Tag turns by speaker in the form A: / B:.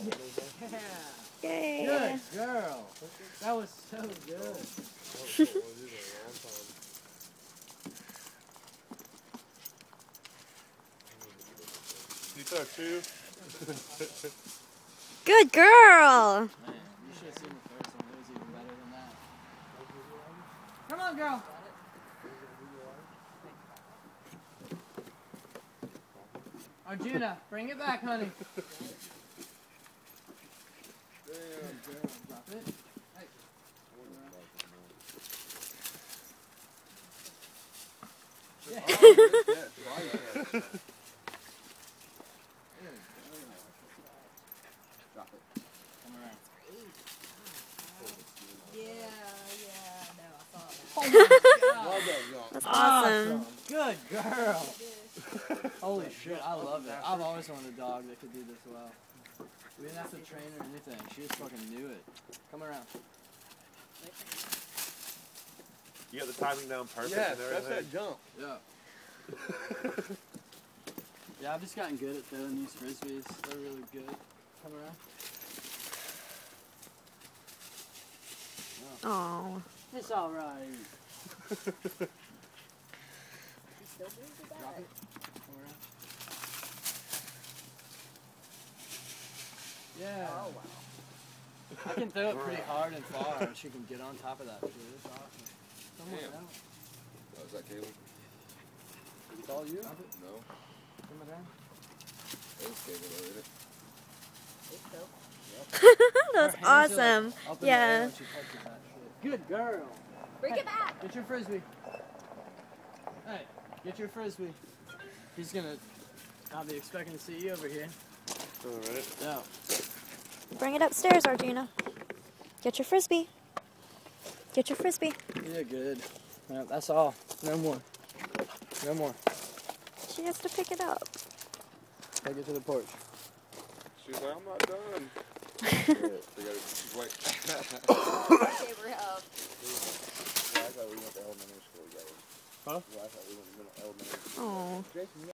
A: Yeah.
B: Yay.
A: Good girl. That was so good.
C: You took two.
B: Good girl.
A: Man, you should have seen the first one. It was even better than that. Come on, girl. Oh, Arjuna, bring it back, honey.
B: That's awesome.
A: Good girl. Holy shit, I love it. I've always wanted a dog that could do this well. We didn't have to train or anything. She just fucking knew it. Come around.
C: You got the timing down perfect
D: Yes,
C: and
D: that's that jump.
A: Yeah. Yeah, I've just gotten good at throwing these frisbees. They're really good. Come around.
B: Oh.
A: It's alright.
E: Still doing good
A: Drop it. Come around. Yeah.
E: Oh, wow.
A: I can throw it pretty hard and far, and she can get on top of that shit. It's awesome. Come on
D: Damn.
A: out.
D: Oh, is that Caleb?
A: It's all you.
D: No.
A: Come around.
D: It's Caleb, though, isn't it?
E: It's dope.
B: That's
A: Her hands like,
B: awesome.
A: up in the
B: Yeah.
A: air when she touches that shit. Good girl.
E: Bring it back.
A: Get your frisbee. Hey, get your frisbee. He's gonna. I'll be expecting to see you over here.
C: Alright.
A: No.
B: Bring it upstairs, Arjuna. Get your frisbee. Get your frisbee.
A: Yeah, good. Yeah, that's all. No more. No more.
B: She has to pick it up.
A: Take it to the porch.
D: She's like, I'm not done. they gotta, like,
E: Give her up.
D: I thought we went to elementary school together.
A: Huh?